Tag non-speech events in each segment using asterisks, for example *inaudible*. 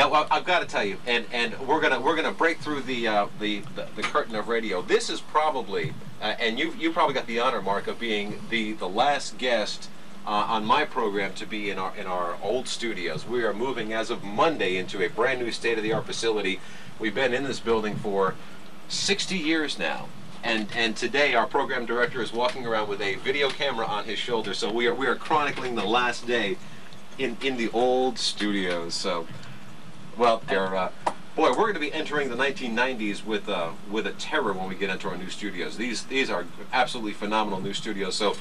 Now I've got to tell you, and, and we're gonna we're gonna break through the uh, the, the the curtain of radio. This is probably, uh, and you you probably got the honor, Mark, of being the the last guest uh, on my program to be in our in our old studios. We are moving as of Monday into a brand new state of the art facility. We've been in this building for 60 years now. And, and today our program director is walking around with a video camera on his shoulder. So we are we are chronicling the last day in in the old studios. So well, uh, boy, we're going to be entering the 1990s with uh, with a terror when we get into our new studios. These these are absolutely phenomenal new studios. So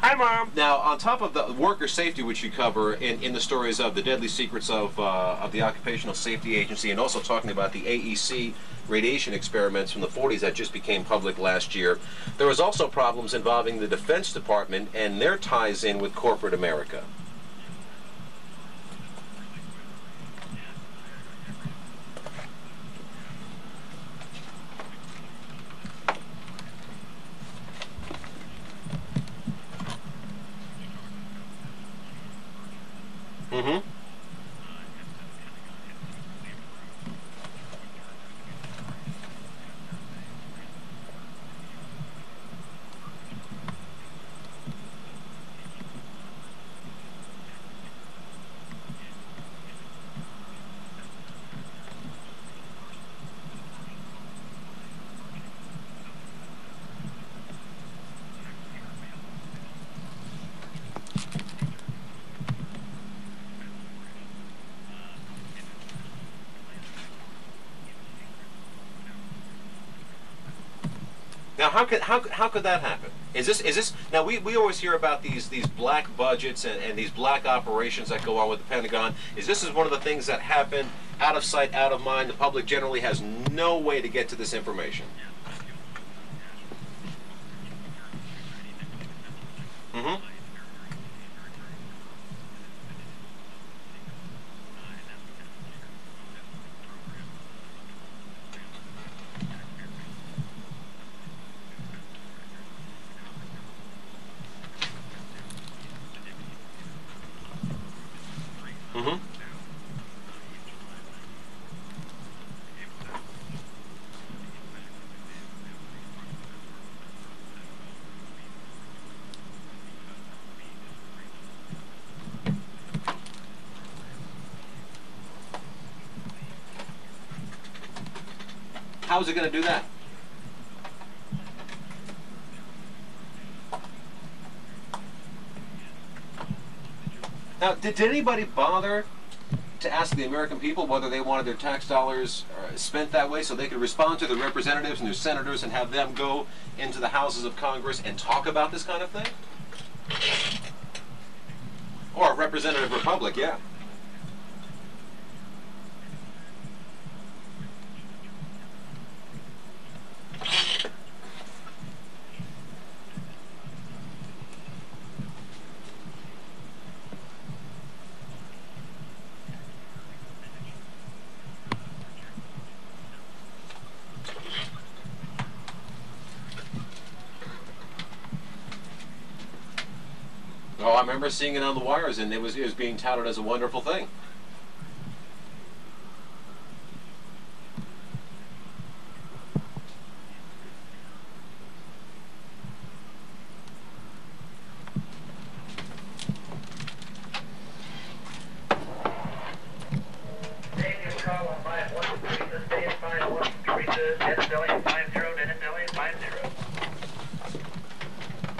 Hi, Mom. now, on top of the worker safety, which you cover in, in the stories of the deadly secrets of, uh, of the Occupational Safety Agency, and also talking about the AEC radiation experiments from the 40s that just became public last year, there was also problems involving the Defense Department and their ties in with corporate America. Now, how could how, how could that happen? Is this is this now? We, we always hear about these these black budgets and, and these black operations that go on with the Pentagon. Is this is one of the things that happen out of sight, out of mind? The public generally has no way to get to this information. How is it going to do that? Now, did, did anybody bother to ask the American people whether they wanted their tax dollars uh, spent that way so they could respond to their representatives and their senators and have them go into the houses of Congress and talk about this kind of thing? Or a representative republic, yeah. Oh, I remember seeing it on the wires, and it was it was being touted as a wonderful thing.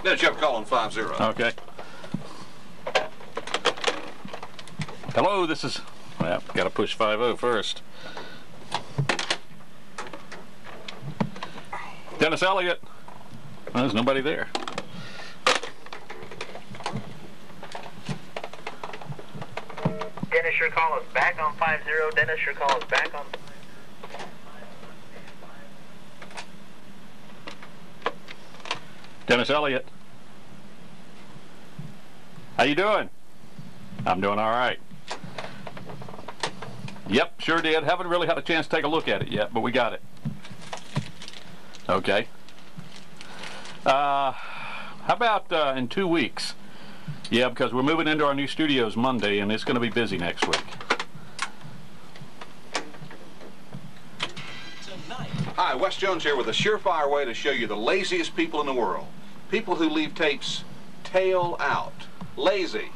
Daniel call on 51 Teresa, Oh, this is, well, gotta push 5.0 first. Dennis Elliott. Well, there's nobody there. Dennis, your call is back on 5.0. Dennis, your call is back on Dennis Elliott. How you doing? I'm doing all right. Sure did. Haven't really had a chance to take a look at it yet, but we got it. Okay. Uh, how about uh, in two weeks? Yeah, because we're moving into our new studios Monday, and it's going to be busy next week. Hi, Wes Jones here with a surefire way to show you the laziest people in the world. People who leave tapes tail out. Lazy.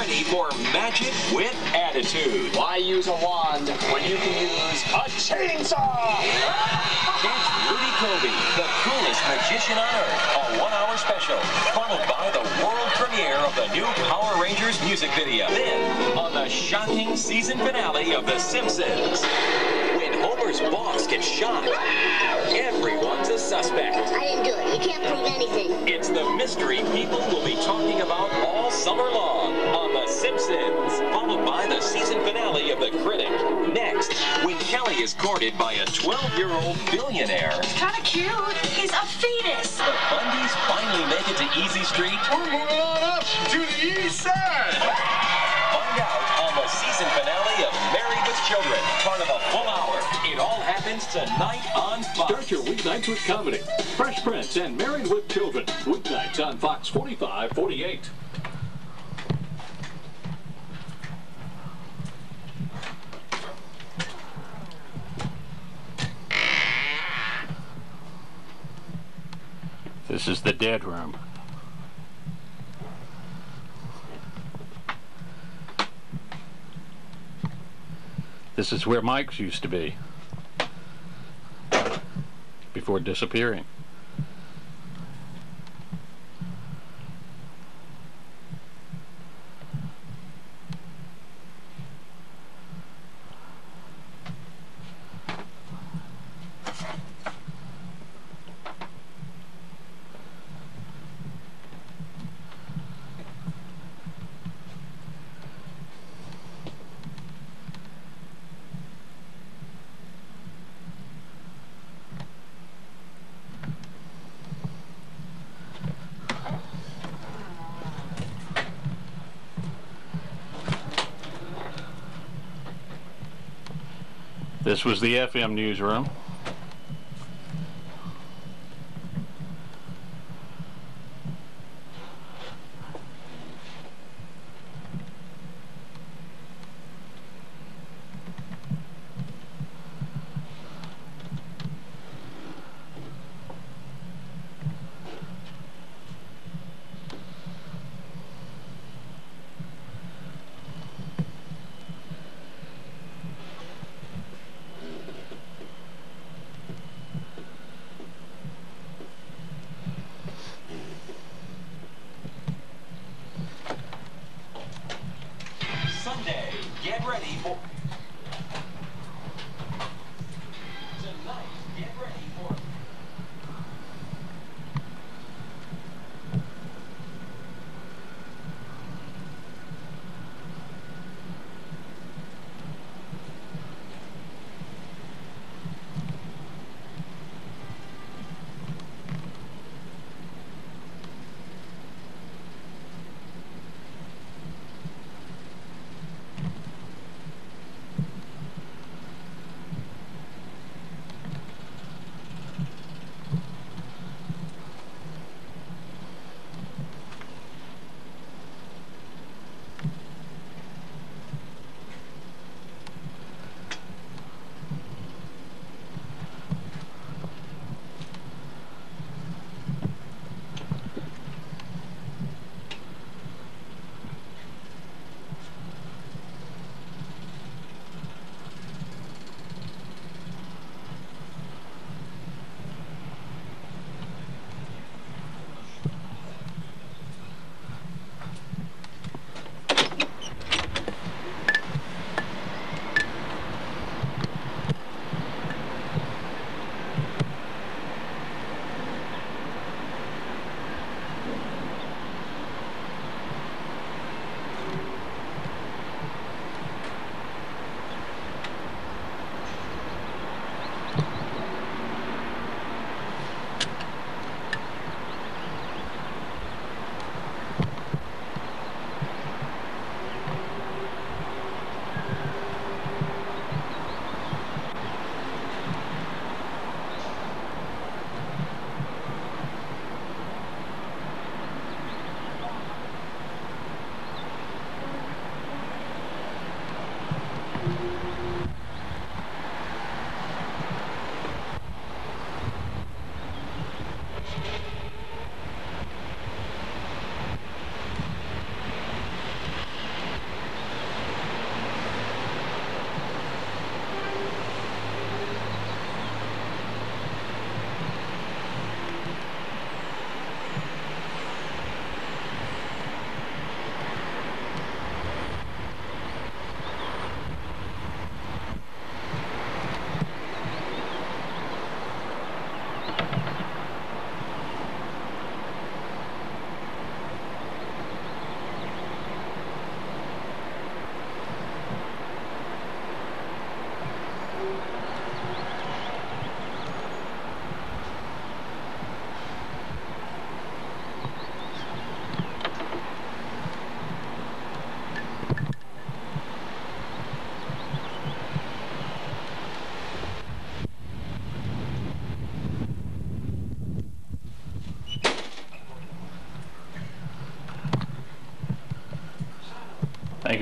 Ready for Magic with Attitude. Why use a wand when you can use a chainsaw? It's Rudy Coby, the coolest magician on earth. A one-hour special, followed by the world premiere of the new Power Rangers music video. Then, on the shocking season finale of The Simpsons, when Homer's boss gets shot, suspect. I didn't do it. You can't prove anything. It's the mystery people will be talking about all summer long on The Simpsons, followed by the season finale of The Critic. Next, when Kelly is courted by a 12-year-old billionaire, Kind of cute. He's a fetus. the Bundys finally make it to Easy Street. We're moving on up to the east side. Finale of Married with Children, part of a full hour. It all happens tonight on Fox. Start your weeknights with comedy. Fresh Prince and Married with Children. Weeknights on Fox 45 48. This is the dead room. This is where Mike's used to be before disappearing. This was the FM newsroom.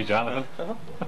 Thank you, Jonathan. Uh-huh.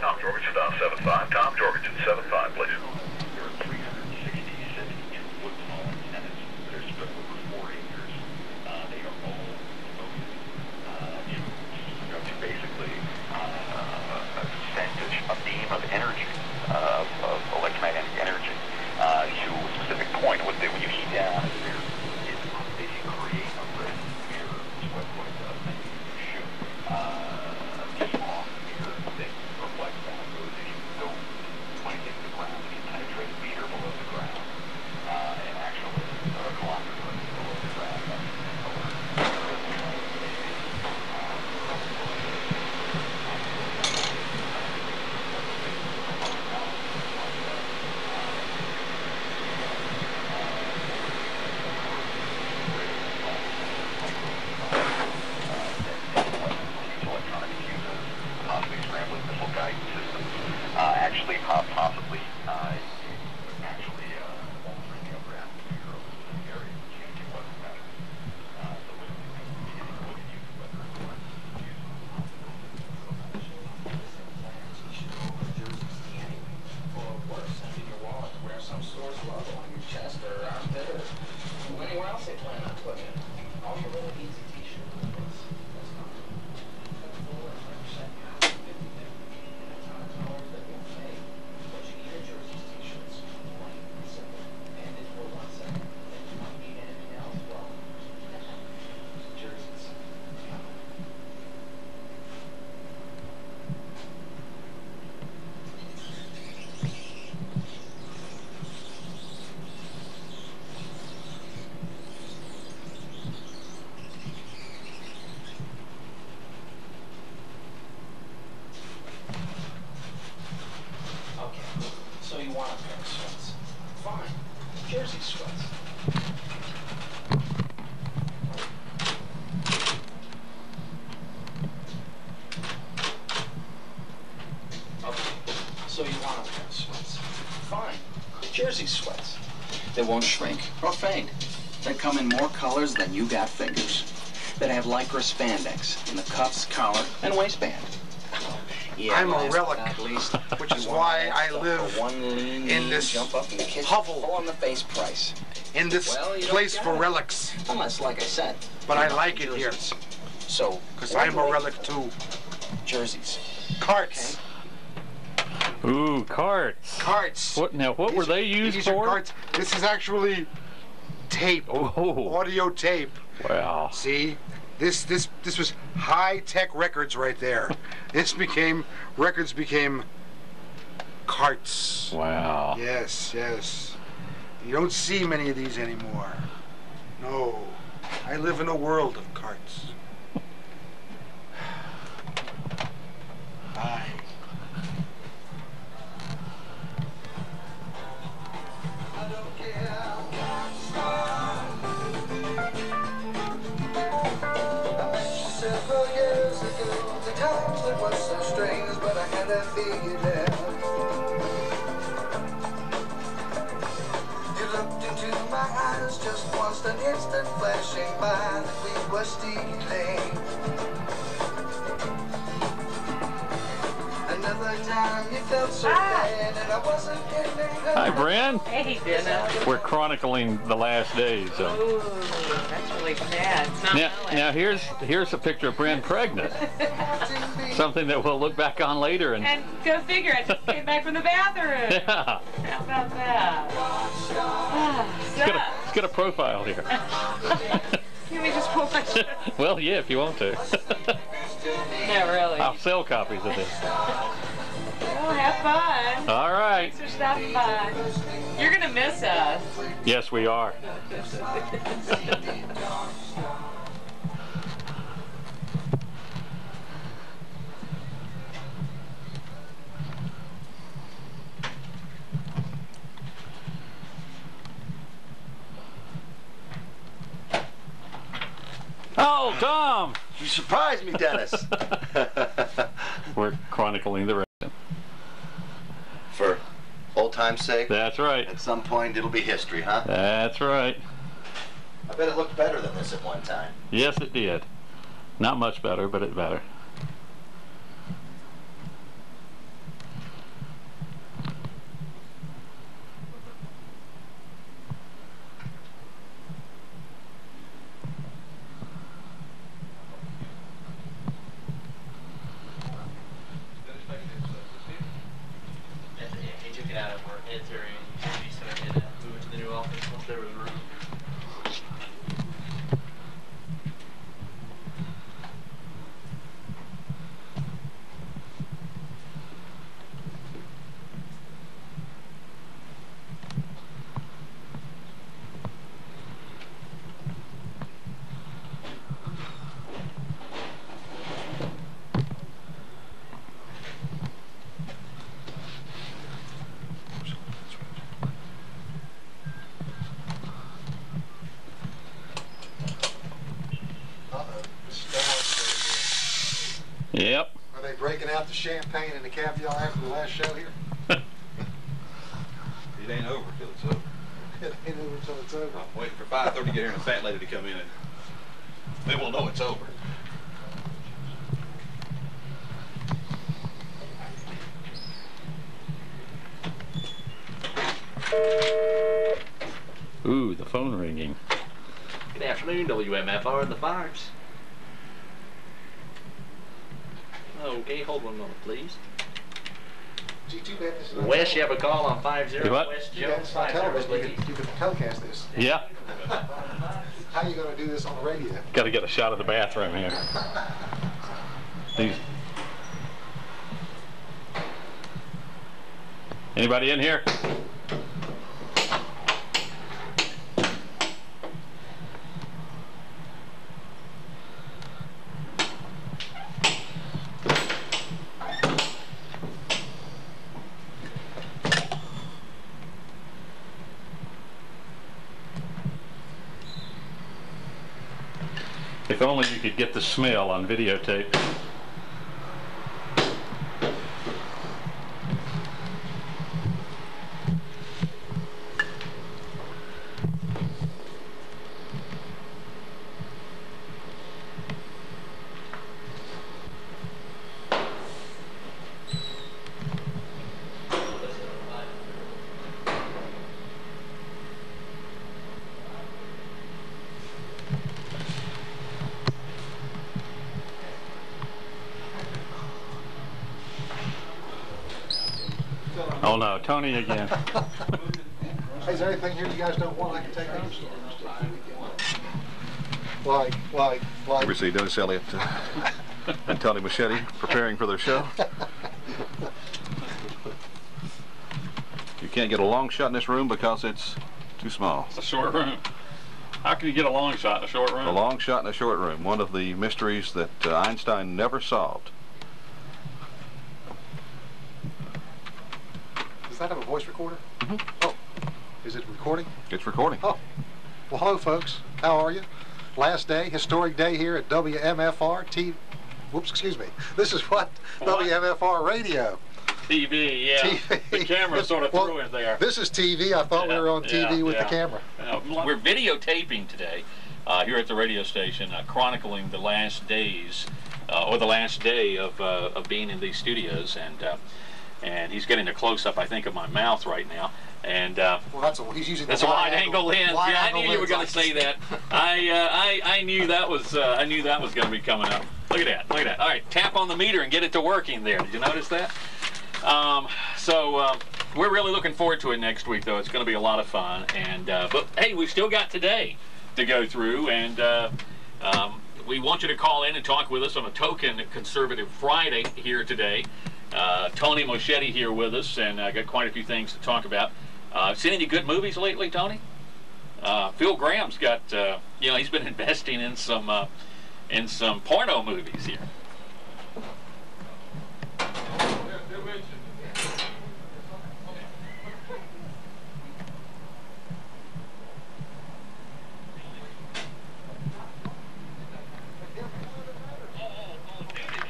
Tom Jorgensen, dial 75. Tom Jorgensen, 75, please. basically a percentage, a beam of energy, uh, of electromagnetic energy, uh, to a specific point. What they, when you heat down, it basically create a red mirror, is what, what it does. And you shoot uh, a small mirror that reflects back those issues. So when it hits the ground, it can penetrate a meter below the ground, uh, and actually a kilometer below the ground. electronic fuses, possibly scrambling missile guidance systems, uh, actually po- possibly uh, actually uh, altering the upper atmosphere of a specific area, changing weather patterns. Uh, so when we begin to look at using weather influence, Anywhere else they plan on putting it. All you really need is a t-shirt. That's, that's not. That's full and 100% cotton, 50 That's not a color that won't fade. But you need a jersey's t-shirts. Plain and simple. And it for one second. And you don't need anything else. Well, jerseys. Okay, so you want a pair of sweats. Fine. Jersey sweats. Okay, so you want to of sweats. Fine. Jersey sweats. They won't shrink or fade. They come in more colors than you got fingers. That have lycra spandex in the cuffs, collar, and waistband. Yeah, I'm a relic, least, which is why I live one lean, in this jump up in the hovel. on the face price. in this Well, place for it. relics. Unless, like I said, But I like it here. jerseys. So, Because I'm a relic too. Jerseys. Carts. Ooh, carts. Carts. What now? What were they used these are for? carts. This is actually tape. Oh. Audio tape. Wow. See? This this this was high tech records right there. *laughs* This became records became carts. Wow. Yes, yes. You don't see many of these anymore. No. I live in a world of carts. An instant flashing by that we were stealing. Another time you felt so bad, and I wasn't getting Hi, Bran. Hey, Dennis. We're chronicling the last days. So. Ooh, that's really sad. Now, Ellen. now here's here's a picture of Bran pregnant. *laughs* Something that we'll look back on later and. And go figure, I just came back from the bathroom. *laughs* Yeah. How about that? Ah, It's got a, profile here. Can we just pull my shirt? well, yeah, if you want to. *laughs* No, really. I'll sell copies of this. Well, have fun. All right. Thanks for stopping by. You're gonna miss us. Yes, we are. *laughs* Oh, Tom! You surprised me, Dennis. *laughs* We're chronicling the race. For old time's sake. That's right. At some point, it'll be history, huh? That's right. I bet it looked better than this at one time. Yes, it did. Not much better, but it better. He took it out of work. It's very easy, so I had to move it to the new office once there was room. Yep. Are they breaking out the champagne and the caviar after the last show here? *laughs* It ain't over till it's over. *laughs* It ain't over until it's over. I'm waiting for 5:30 to get here and a fat lady to come in and then we'll know it's over. Ooh, the phone ringing. Good afternoon, WMFR and the Fires. Okay, hold one moment, please. Gee, too bad this is Wes, you have a call on 50 You what? West Too bad Jones it's on 50. You please. can, you can telecast this. Yeah. *laughs* How are you going to do this on the radio? Got to get a shot of the bathroom here. *laughs* These. Anybody in here? If only you could get the smell on videotape. Oh no, Tony again. *laughs* Hey, is there anything here you guys don't want I can take home? Like, like, like. Ever see Dennis Elliott uh, *laughs* and Tony Machete preparing for their show? You can't get a long shot in this room because it's too small. It's a short room. How can you get a long shot in a short room? A long shot in a short room, one of the mysteries that uh, Einstein never solved. Does that have a voice recorder? Mm-hmm. Oh, is it recording? It's recording. Oh, well, hello, folks. How are you? Last day, historic day here at WMFR TV. Whoops, excuse me. This is what? What? WMFR radio. TV, yeah. TV. The camera sort of Well, threw it there. This is TV. I thought we were on TV Yeah, with yeah. the camera. Uh, we're videotaping today uh, here at the radio station, uh, chronicling the last days uh, or the last day of, uh, of being in these studios, and uh, and he's getting a close up, I think, of my mouth right now. And uh, Well, that's a, he's using that's a wide angle lens. wide yeah, I knew you were going to say that. *laughs* I, uh, I I knew that was uh, I knew that was going to be coming up. Look at that. Look at that. All right, tap on the meter and get it to working there. Did you notice that? Um, so uh, we're really looking forward to it next week, though. It's going to be a lot of fun. And uh, but hey, we've still got today to go through, and uh, um, we want you to call in and talk with us on a token Conservative Friday here today. Uh, Tony Moschetti here with us, and I got quite a few things to talk about. Uh, seen any good movies lately, Tony? Uh, Phil Gramm's got, uh, you know, he's been *laughs* investing in some uh, in some porno movies here.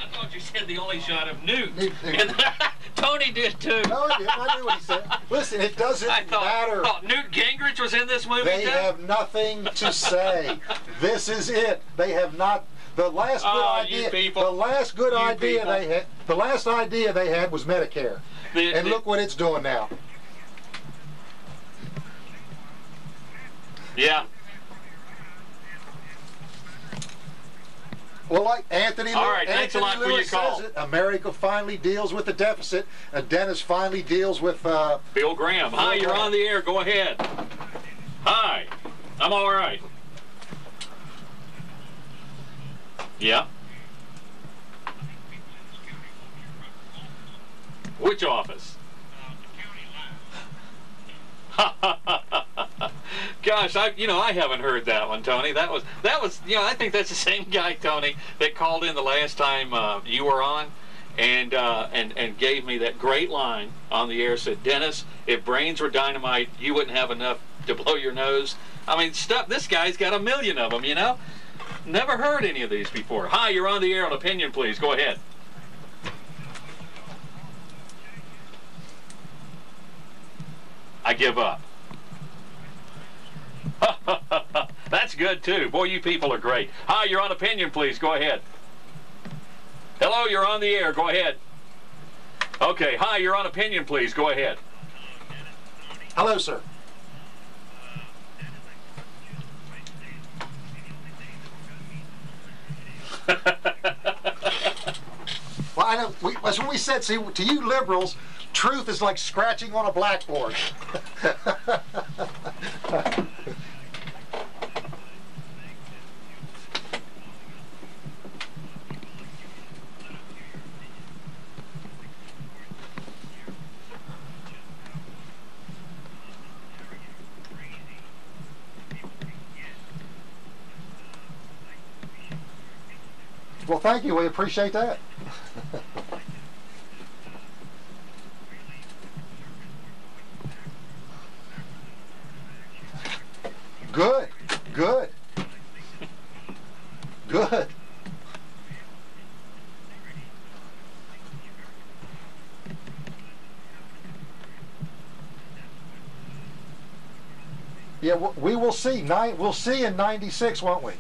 I thought you said the only shot of Newt. And *laughs* Tony did too. No, I knew what he said. Listen, it doesn't *laughs* I thought, matter. thought Newt Gingrich was in this movie They too. have nothing to say. *laughs* this is it. They have not. The last good Oh, idea. The last good You idea people. they had. The last idea they had was Medicare, The- and the- look what it's doing now. Yeah. Well, like Anthony, All right, thanks a Anthony lot for your call. says it, America finally deals with the deficit, and Dennis finally deals with. Uh, Bill Graham. Hi, Bill you're on the air. Go ahead. Hi. I'm all right. Yeah. Which office? *laughs* Gosh, I you know I haven't heard that one, Tony. That was that was you know I think that's the *laughs* same guy, Tony, that called in the last time uh, you were on, and uh, and and gave me that great line on the air. Said Dennis, if brains were dynamite, you wouldn't have enough to blow your nose. I mean, stuff. This guy's got a million of them. You know, never heard any of these before. Hi, you're on the air. on opinion, please. Go ahead. I give up. *laughs* That's good too. Boy, you people are great. Hi, you're on opinion, please. Go ahead. Hello, you're on the air. Go ahead. Okay. Hi, you're on opinion, please. Go ahead. hello, sir. *laughs* Well, I know. We, that's what we said. See, to you liberals, truth is like scratching on a blackboard. well, thank you. We appreciate that. Good, good, good. Yeah, we will see. We'll see in '96, won't we?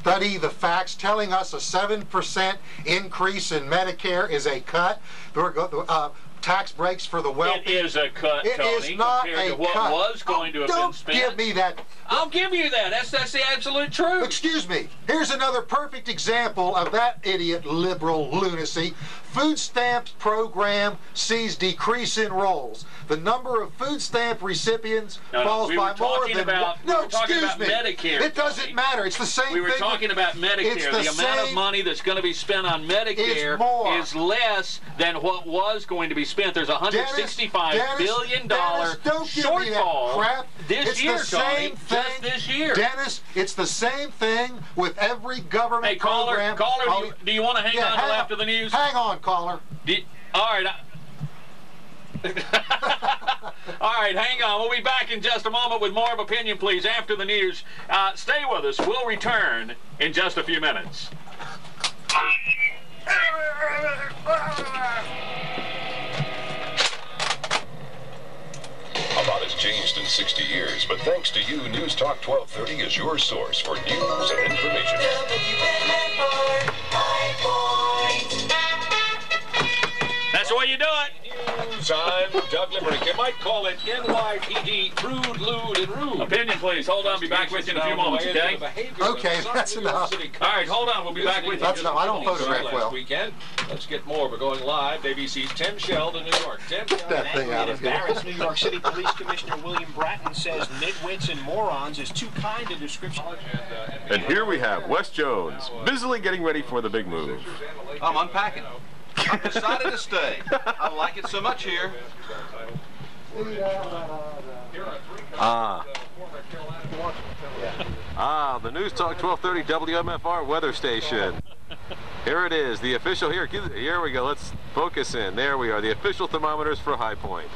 Study the facts telling us a 7% increase in Medicare is a cut. Uh, tax breaks for the wealthy. It is a cut, It Tony, is not compared a to what cut. was going to have been Don't spent. give me that. I'll give you that. That's that's the absolute truth. Excuse me. Here's another perfect example of that idiot liberal lunacy. Food stamps program sees decrease in rolls. The number of food stamp recipients No, no, falls we by more than about- one. we No, were talking excuse about me. Medicare, It doesn't matter. It's the same thing. We were thing. talking with- about Medicare. It's The, the amount of money that's going to be spent on Medicare Is more. is less than what was going to be spent. There's a hundred sixty-five Dennis, billion Dennis, dollar don't give me that shortfall crap. this it's year, the Tony. same thing. Just this year. Dennis, it's the same thing with every government Hey, caller, program. caller, Oh, do you, do you want to hang yeah, on hang after the news? Hang on, caller. Do you- all right. I- *laughs* All right, hang on. We'll be back in just a moment with more of opinion, please, after the news. Uh, stay with us. We'll return in just a few minutes. A lot has changed in 60 years, but thanks to you, News Talk 1230 is your source for news and information. That's you do it. news. I'm Doug Limerick. You might call it NYPD Rude, Lewd, and Rude. Opinion, please. Hold on. Be back with you in a few moments, okay? Okay, that's enough. All right, hold on. We'll be back with you. That's enough. I don't photograph last well. weekend. Let's get more. We're going live. ABC's Tim Sheldon, New York. Tim. that thing out of here. Embarrassed New York City Police Commissioner William Bratton says nitwits and morons is too kind a description. And here we have Wes Jones, busily getting ready for the big move. I'm unpacking. I've decided to stay. I like it so much here. Ah. Ah, the News Talk 1230 WMFR weather station. Here it is, the official, here, here we go, let's focus in. There we are, the official thermometers for High Point.